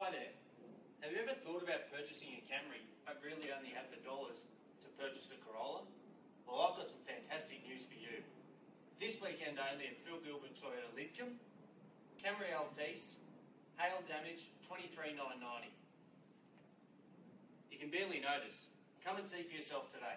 Hi there. Have you ever thought about purchasing a Camry but really only have the dollars to purchase a Corolla? Well, I've got some fantastic news for you. This weekend only at Phil Gilbert Toyota Lidcombe, Camry Altise, hail damage 23990. You can barely notice. Come and see for yourself today.